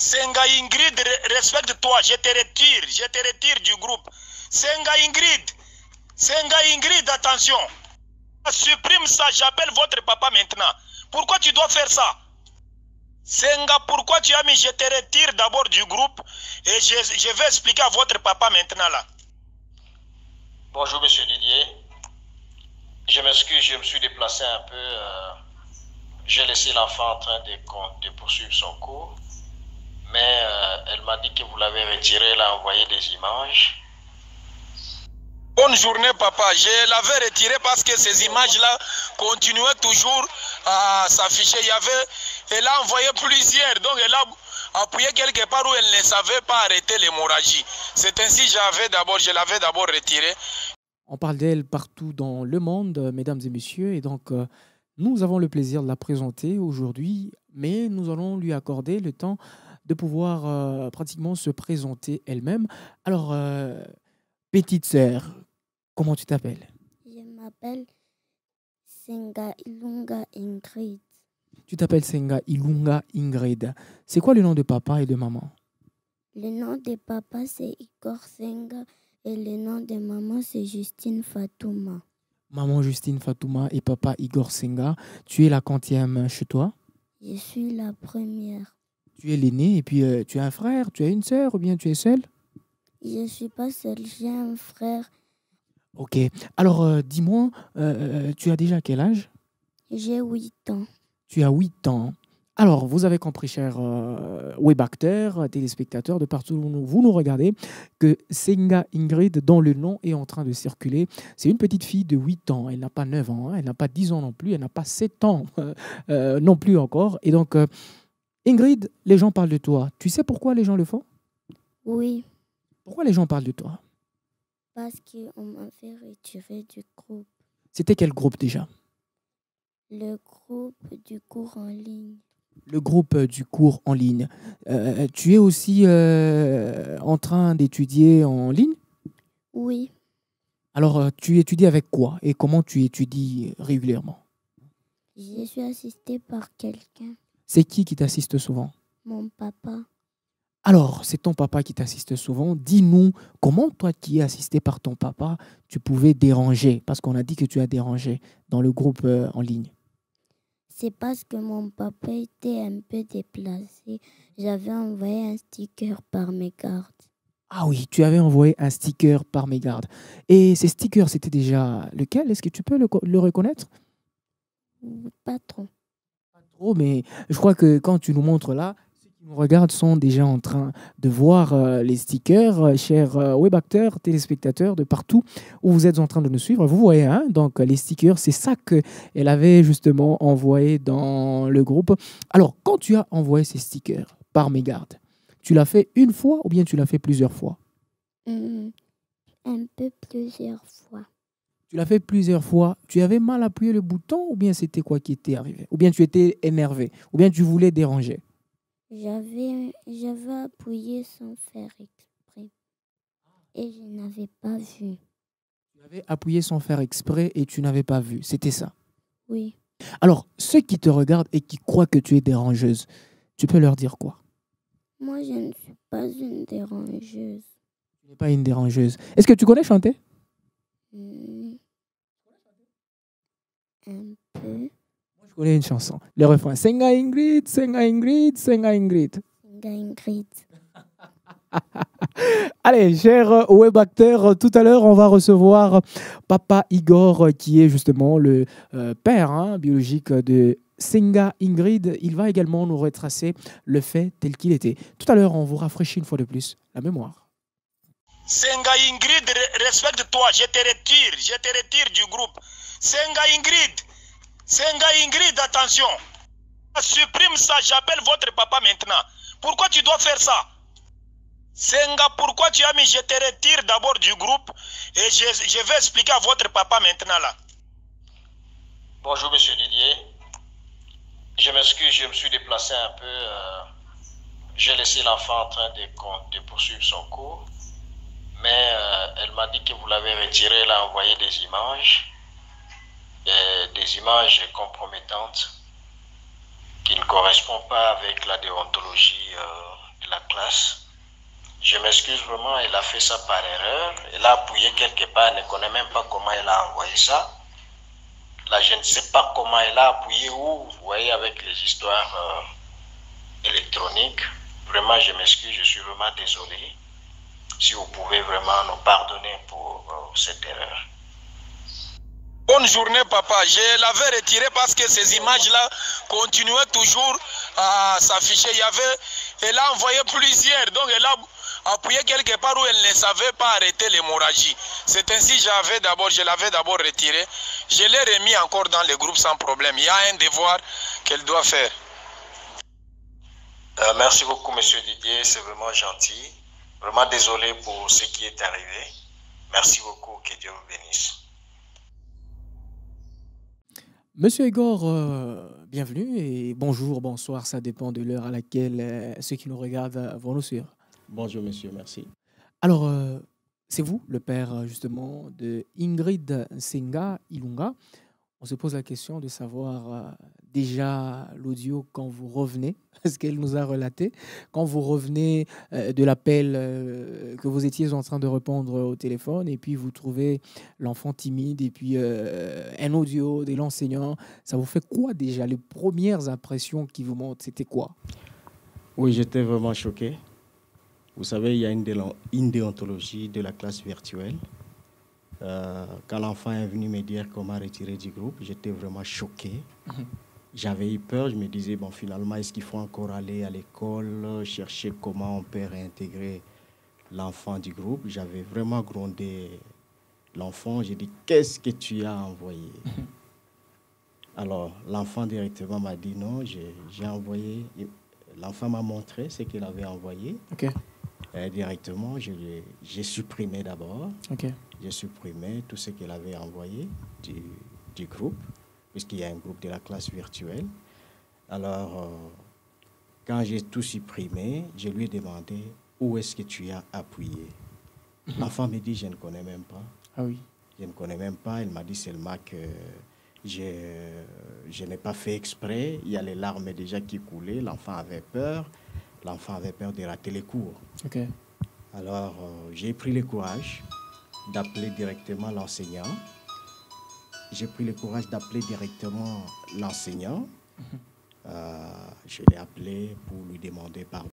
Senga Ingrid, respecte-toi, je te retire, je te retire du groupe. Senga Ingrid, Senga Ingrid, attention. Supprime ça, j'appelle votre papa maintenant. Pourquoi tu dois faire ça? Senga, pourquoi tu as mis je te retire d'abord du groupe et je, vais expliquer à votre papa maintenant là? Bonjour Monsieur Didier. Je m'excuse, je me suis déplacé un peu. euh, J'ai laissé l'enfant en train de poursuivre son cours. Elle m'a dit que vous l'avez retiré, elle a envoyé des images. Bonne journée papa, je l'avais retiré parce que ces images-là continuaient toujours à s'afficher. Il y avait, elle a envoyé plusieurs, donc elle a appuyé quelque part où elle ne savait pas arrêter l'hémorragie. C'est ainsi que j'avais d'abord, je l'avais d'abord retiré. On parle d'elle partout dans le monde, mesdames et messieurs, et donc euh, nous avons le plaisir de la présenter aujourd'hui, mais nous allons lui accorder le temps de pouvoir euh, pratiquement se présenter elle-même. Alors, euh, petite sœur, comment tu t'appelles? Je m'appelle Senga Ilunga Ingrid. Tu t'appelles Senga Ilunga Ingrid. C'est quoi le nom de papa et de maman? Le nom de papa c'est Igor Senga et le nom de maman c'est Justine Fatouma. Maman Justine Fatouma et papa Igor Senga. Tu es la quantième chez toi? Je suis la première. Tu es l'aîné et puis euh, tu as un frère, tu as une sœur ou bien tu es seule? Je suis pas seule, j'ai un frère. Ok. Alors, euh, dis-moi, euh, tu as déjà quel âge? J'ai 8 ans. Tu as 8 ans. Alors, vous avez compris, chers euh, web acteurs, téléspectateurs, de partout où nous- vous nous regardez, que Senga Ingrid, dont le nom est en train de circuler, c'est une petite fille de 8 ans. Elle n'a pas 9 ans, hein, elle n'a pas 10 ans non plus, elle n'a pas 7 ans euh, non plus encore. Et donc, euh, Ingrid, les gens parlent de toi. Tu sais pourquoi les gens le font? Oui, Pourquoi les gens parlent de toi? Parce qu'on m'a fait retirer du groupe. C'était quel groupe déjà? Le groupe du cours en ligne. le groupe euh, du cours en ligne. Euh, tu es aussi euh, en train d'étudier en ligne? Oui, Alors, tu étudies avec quoi? Et comment tu étudies régulièrement? Je suis assistée par quelqu'un, C'est qui qui t'assiste souvent? Mon papa. Alors, c'est ton papa qui t'assiste souvent. Dis-nous comment toi qui es assisté par ton papa, tu pouvais déranger? Parce qu'on a dit que tu as dérangé dans le groupe euh, en ligne. C'est parce que mon papa était un peu déplacé. J'avais envoyé un sticker par mes gardes. Ah oui, tu avais envoyé un sticker par mégarde. Et ces stickers, c'était déjà lequel? Est-ce que tu peux le, le reconnaître? Pas trop. Trop, mais je crois que quand tu nous montres là, ceux qui nous regardent sont déjà en train de voir euh, les stickers, euh, chers euh, web acteurs, téléspectateurs de partout où vous êtes en train de nous suivre. Vous voyez, hein, donc euh, les stickers, c'est ça qu'elle avait justement envoyé dans le groupe. Alors, quand tu as envoyé ces stickers par mégarde, tu l'as fait une fois ou bien tu l'as fait plusieurs fois? Hmm, un peu plusieurs fois. Tu l'as fait plusieurs fois. Tu avais mal appuyé le bouton ou bien c'était quoi qui était arrivé? Ou bien tu étais énervé? Ou bien tu voulais déranger? J'avais, j'avais appuyé sans faire exprès. Et je n'avais pas vu. Tu avais appuyé sans faire exprès et tu n'avais pas vu. C'était ça. Oui. Alors, ceux qui te regardent et qui croient que tu es dérangeuse, tu peux leur dire quoi? Moi, je ne suis pas une dérangeuse. Tu n'es pas une dérangeuse. Est-ce que tu connais chanter Hmm. Un peu. Moi, je connais une chanson. Le refrain Senga Ingrid, Senga Ingrid, Senga Ingrid. Senga Ingrid. Allez, chers web acteurs, tout à l'heure, on va recevoir Papa Igor, qui est justement le euh, père hein, biologique de Senga Ingrid. Il va également nous retracer le fait tel qu'il était. Tout à l'heure, on vous rafraîchit une fois de plus la mémoire. Senga Ingrid, re- respecte-toi, je te retire, je te retire du groupe. Senga Ingrid, Senga Ingrid, attention. Supprime ça, j'appelle votre papa maintenant. Pourquoi tu dois faire ça? Senga, pourquoi tu as mis je te retire d'abord du groupe et je, vais expliquer à votre papa maintenant là. Bonjour Monsieur Didier. Je m'excuse, je me suis déplacé un peu. euh, J'ai laissé l'enfant en train de poursuivre son cours. Mais euh, elle m'a dit que vous l'avez retiré, elle a envoyé des images. Des images compromettantes qui ne correspondent pas avec la déontologie euh, classe. Je m'excuse vraiment, elle a fait ça par erreur. Elle a appuyé quelque part, elle ne connaît même pas comment elle a envoyé ça. Là, je ne sais pas comment elle a appuyé où, vous voyez, avec les histoires euh, électroniques. Vraiment, je m'excuse, je suis vraiment désolé. Si vous pouvez vraiment nous pardonner pour euh, cette erreur. Bonne journée, papa. Je l'avais retiré parce que ces images-là continuaient toujours à s'afficher. Il y avait, elle a envoyé plusieurs, donc elle a appuyé quelque part où elle ne savait pas arrêter l'hémorragie. C'est ainsi que j'avais d'abord, je l'avais d'abord retiré. Je l'ai remis encore dans le groupe sans problème. Il y a un devoir qu'elle doit faire. Euh, merci beaucoup, monsieur Didier. C'est vraiment gentil. Vraiment désolé pour ce qui est arrivé. Merci beaucoup. Que Dieu vous bénisse. Monsieur Igor, euh, bienvenue et bonjour, bonsoir, ça dépend de l'heure à laquelle euh, ceux qui nous regardent euh, vont nous suivre. Bonjour monsieur, merci. Alors, euh, c'est vous, le père justement de Ingrid Senga Ilunga. On se pose la question de savoir euh, déjà l'audio quand vous revenez, ce qu'elle nous a relaté, quand vous revenez euh, de l'appel euh, que vous étiez en train de répondre au téléphone et puis vous trouvez l'enfant timide et puis un audio de l'enseignant. Ça vous fait quoi déjà? Les premières impressions qui vous montent, c'était quoi? Oui, j'étais vraiment choqué. Vous savez, il y a une, une déontologie de la classe virtuelle. Euh, quand l'enfant est venu me dire comment retirer du groupe, j'étais vraiment choqué. J'avais eu peur, je me disais, bon, finalement, est-ce qu'il faut encore aller à l'école, chercher comment on peut réintégrer l'enfant du groupe? J'avais vraiment grondé l'enfant. J'ai dit, qu'est-ce que tu as envoyé? Alors, l'enfant directement m'a dit, non, j'ai envoyé. L'enfant m'a montré ce qu'il avait envoyé. Ok, Euh, directement, j'ai supprimé d'abord. ok, J'ai supprimé tout ce qu'elle avait envoyé du, du groupe, puisqu'il y a un groupe de la classe virtuelle. Alors, euh, quand j'ai tout supprimé, je lui ai demandé où est-ce que tu as appuyé? L'enfant me dit, je ne connais même pas. ah oui, Je ne connais même pas. Elle m'a dit seulement que j'ai- je n'ai pas fait exprès. Il y a les larmes déjà qui coulaient. L'enfant avait peur. L'enfant avait peur de rater les cours. Alors, euh, j'ai pris le courage d'appeler directement l'enseignant. J'ai pris le courage d'appeler directement l'enseignant. Euh, je l'ai appelé pour lui demander pardon.